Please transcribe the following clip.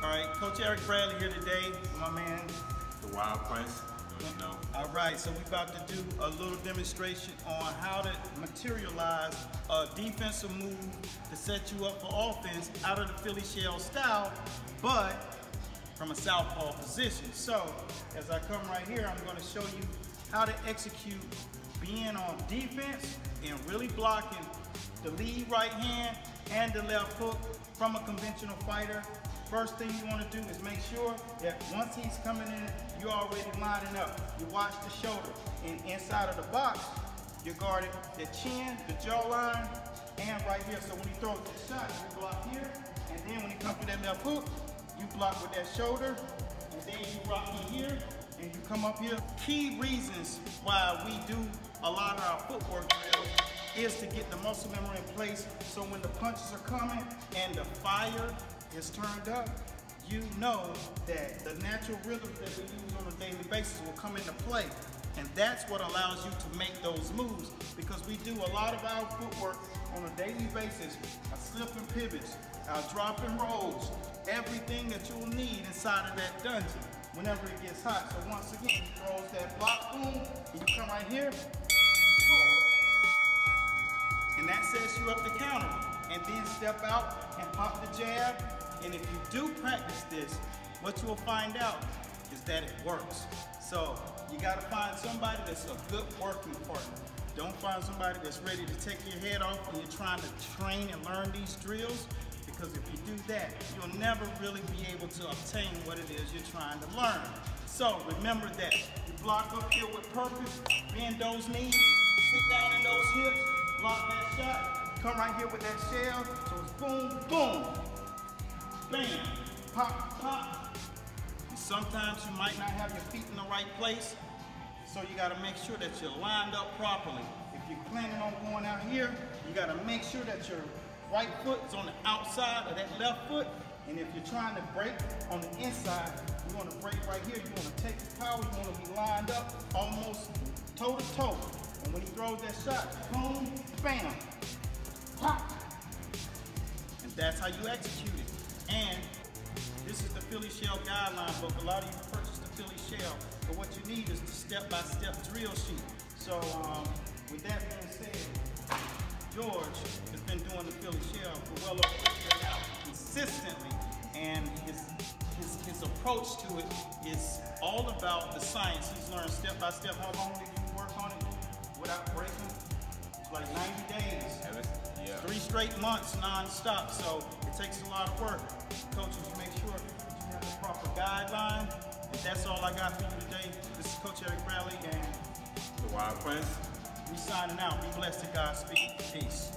All right, Coach Eric Bradley here today, my man. The Wild Prince, you know. All right, so we're about to do a little demonstration on how to materialize a defensive move to set you up for offense out of the Philly shell style, but from a southpaw position. So, as I come right here, I'm gonna show you how to execute being on defense and really blocking the lead right hand and the left hook from a conventional fighter. First thing you want to do is make sure that once he's coming in, you're already lining up. You watch the shoulder. And inside of the box, you're guarding the chin, the jawline, and right here. So when he throws the shot, you block here. And then when he comes with that left hook, you block with that shoulder. And then you rock in here, and you come up here. Key reasons why we do a lot of our footwork drills is to get the muscle memory in place so when the punches are coming and the fire is turned up, you know that the natural rhythm that we use on a daily basis will come into play. And that's what allows you to make those moves because we do a lot of our footwork on a daily basis, our slip and pivots, our drop and rolls, everything that you'll need inside of that dungeon whenever it gets hot. So once again, he throws that block boom, and you come right here, and that sets you up to counter. And then step out and pop the jab. And if you do practice this, what you'll find out is that it works. So you gotta find somebody that's a good working partner. Don't find somebody that's ready to take your head off when you're trying to train and learn these drills because if you do that, you'll never really be able to obtain what it is you're trying to learn. So remember that. You block up here with purpose, bend those knees, sit down in those hips, block that shot, come right here with that shell, so it's boom, boom, bam, pop, pop. And sometimes you might not have your feet in the right place, so you gotta make sure that you're lined up properly. If you're planning on going out here, you gotta make sure that your right foot is on the outside of that left foot, and if you're trying to break on the inside, you wanna break right here, you wanna take the power, you wanna be lined up almost toe to toe. And when he throws that shot, boom, bam, pop. And that's how you execute. And this is the Philly Shell Guideline book. A lot of you purchased the Philly Shell, but what you need is the step-by-step -step drill sheet. So um, with that being said, George has been doing the Philly Shell for well over a year now, consistently, and his, his, his approach to it is all about the science. He's learned step by step. How long did you work on it without breaking? It's like 90 days. Yeah. Three straight months non-stop, so it takes a lot of work. Coaches, make sure that you have the proper guideline. And that's all I got for you today. This is Coach Eric Bradley and the Wild Prince. We signing out. Be blessed to Godspeed. Peace.